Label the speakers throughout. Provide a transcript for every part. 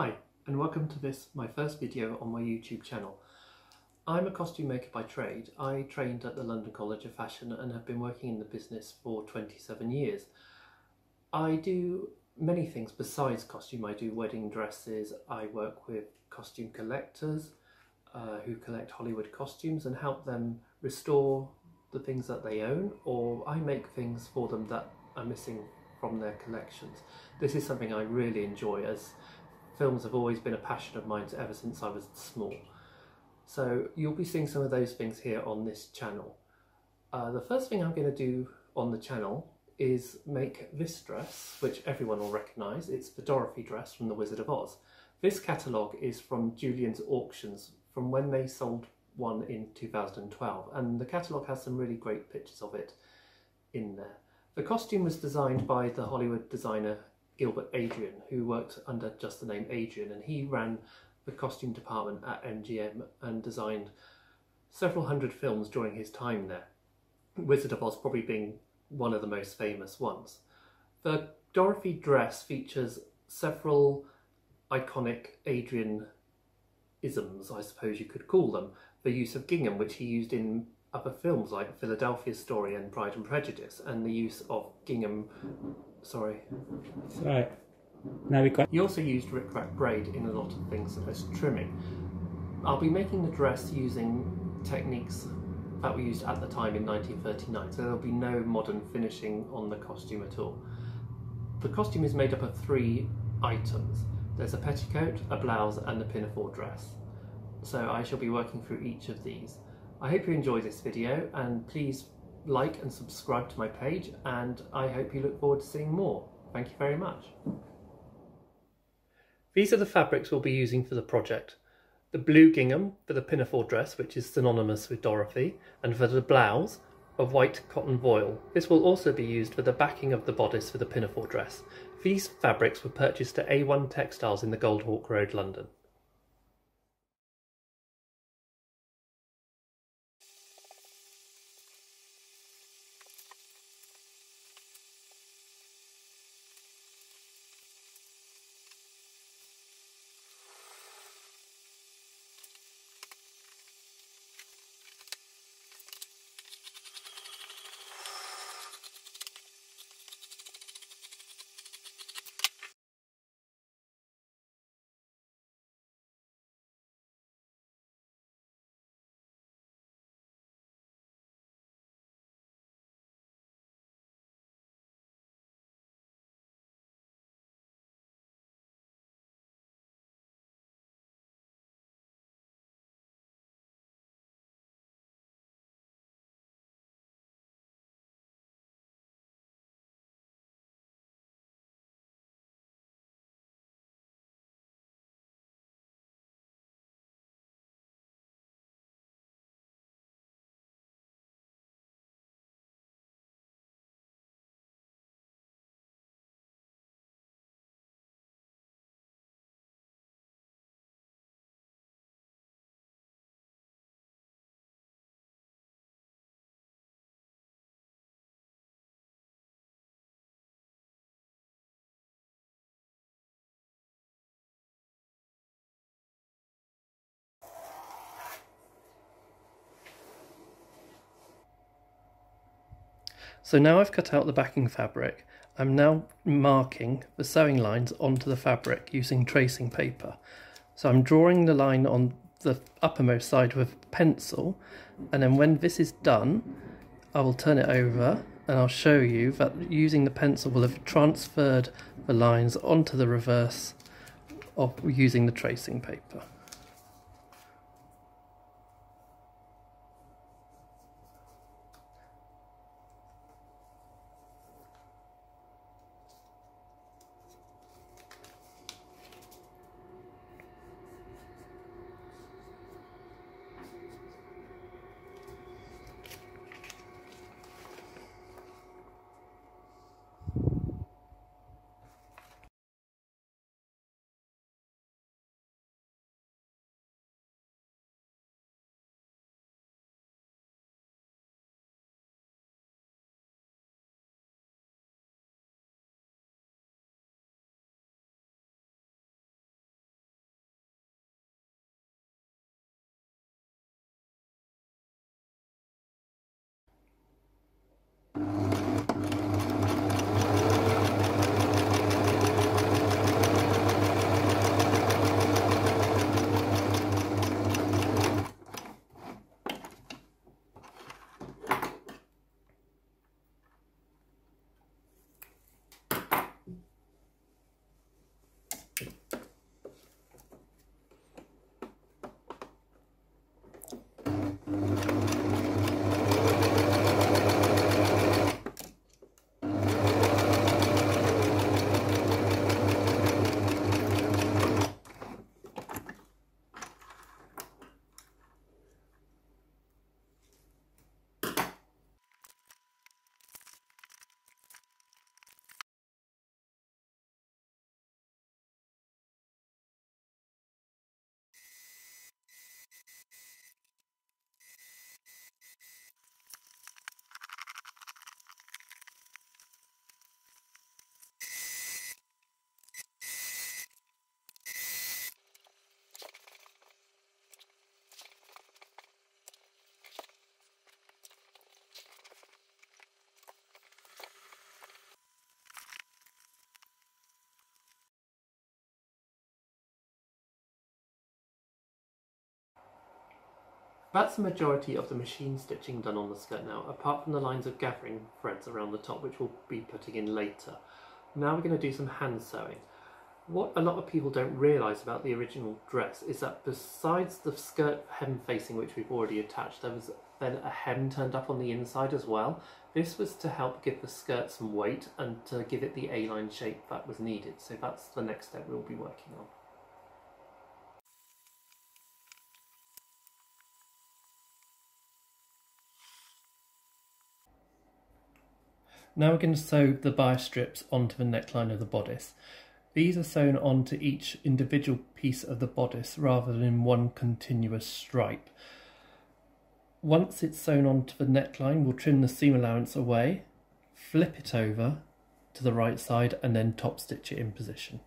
Speaker 1: Hi, and welcome to this, my first video on my YouTube channel. I'm a costume maker by trade. I trained at the London College of Fashion and have been working in the business for 27 years. I do many things besides costume. I do wedding dresses, I work with costume collectors uh, who collect Hollywood costumes and help them restore the things that they own, or I make things for them that are missing from their collections. This is something I really enjoy as films have always been a passion of mine ever since I was small. So you'll be seeing some of those things here on this channel. Uh, the first thing I'm going to do on the channel is make this dress, which everyone will recognise. It's the Dorothy dress from The Wizard of Oz. This catalogue is from Julien's Auctions from when they sold one in 2012 and the catalogue has some really great pictures of it in there. The costume was designed by the Hollywood designer Gilbert Adrian, who worked under just the name Adrian, and he ran the costume department at MGM and designed several hundred films during his time there. Wizard of Oz probably being one of the most famous ones. The Dorothy dress features several iconic Adrian isms, I suppose you could call them. The use of gingham, which he used in other films like Philadelphia Story and Pride and Prejudice, and the use of gingham Sorry.
Speaker 2: It's right. Now we got.
Speaker 1: He also used rickrack braid in a lot of things as trimming. I'll be making the dress using techniques that were used at the time in 1939, so there'll be no modern finishing on the costume at all. The costume is made up of three items. There's a petticoat, a blouse and a pinafore dress. So I shall be working through each of these. I hope you enjoy this video and please like and subscribe to my page and I hope you look forward to seeing more. Thank you very much. These are the fabrics we'll be using for the project. The blue gingham for the pinafore dress, which is synonymous with Dorothy, and for the blouse, a white cotton voile. This will also be used for the backing of the bodice for the pinafore dress. These fabrics were purchased at A1 Textiles in the Goldhawk Road, London. So now I've cut out the backing fabric, I'm now marking the sewing lines onto the fabric using tracing paper. So I'm drawing the line on the uppermost side with pencil and then when this is done I will turn it over and I'll show you that using the pencil will have transferred the lines onto the reverse of using the tracing paper. That's the majority of the machine stitching done on the skirt now, apart from the lines of gathering threads around the top, which we'll be putting in later. Now we're going to do some hand sewing. What a lot of people don't realise about the original dress is that besides the skirt hem facing which we've already attached, there was then a hem turned up on the inside as well. This was to help give the skirt some weight and to give it the A-line shape that was needed. So that's the next step we'll be working on. Now we're going to sew the bias strips onto the neckline of the bodice. These are sewn onto each individual piece of the bodice rather than in one continuous stripe. Once it's sewn onto the neckline, we'll trim the seam allowance away, flip it over to the right side and then top stitch it in position.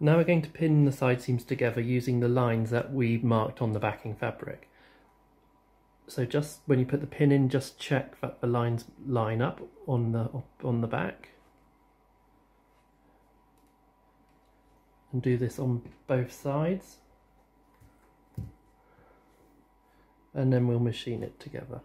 Speaker 1: Now we're going to pin the side seams together using the lines that we marked on the backing fabric. So just when you put the pin in, just check that the lines line up on the on the back. And do this on both sides. And then we'll machine it together.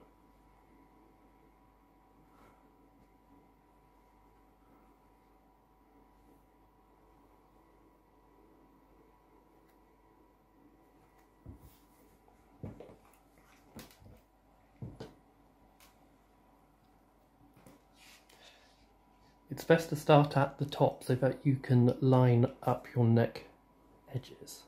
Speaker 1: Best to start at the top so that you can line up your neck edges.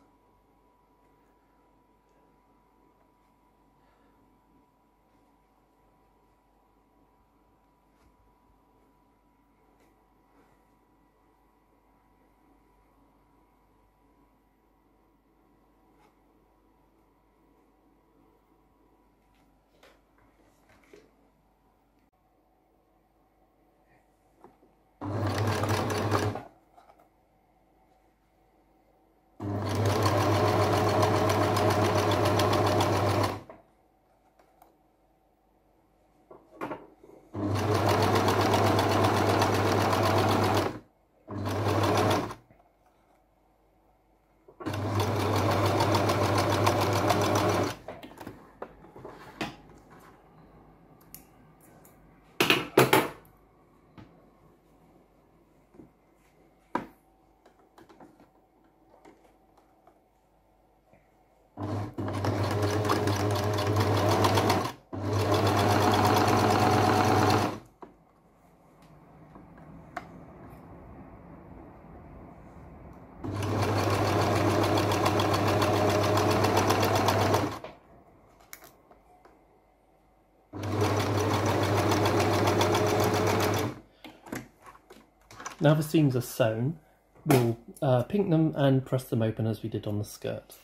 Speaker 1: Now the seams are sewn, we'll uh, pink them and press them open as we did on the skirt.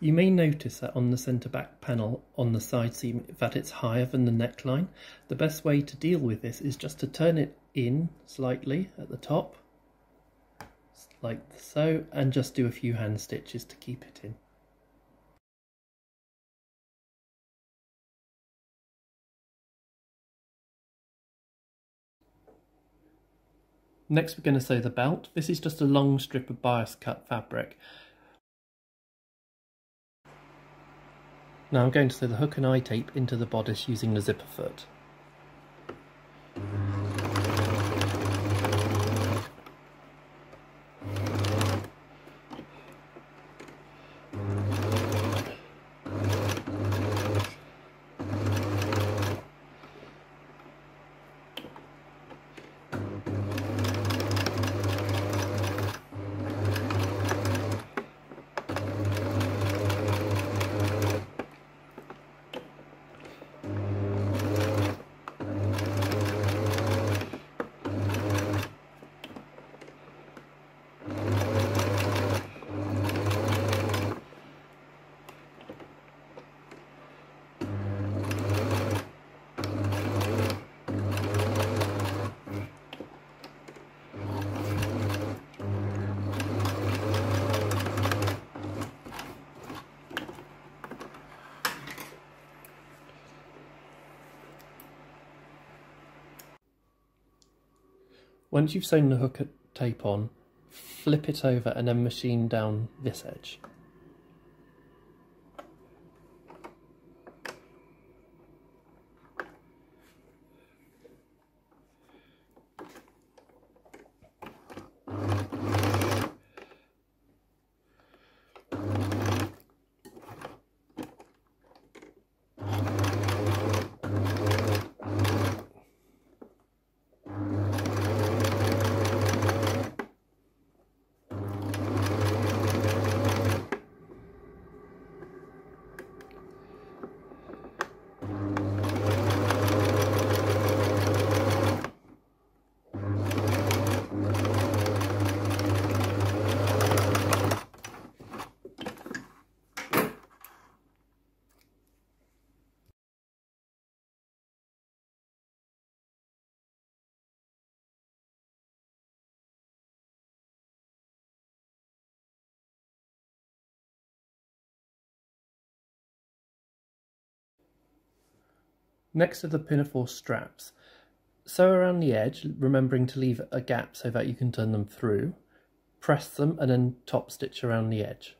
Speaker 1: You may notice that on the centre back panel on the side seam that it's higher than the neckline. The best way to deal with this is just to turn it in slightly at the top, like so, and just do a few hand stitches to keep it in. Next we're going to sew the belt. This is just a long strip of bias cut fabric. Now I'm going to sew the hook and eye tape into the bodice using the zipper foot. Once you've sewn the hook tape on, flip it over and then machine down this edge. Next are the pinafore straps. Sew around the edge, remembering to leave a gap so that you can turn them through. Press them and then top stitch around the edge.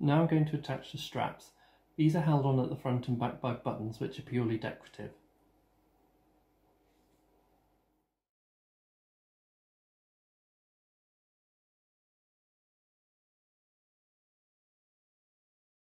Speaker 1: Now I'm going to attach the straps. These are held on at the front and back by buttons which are purely decorative.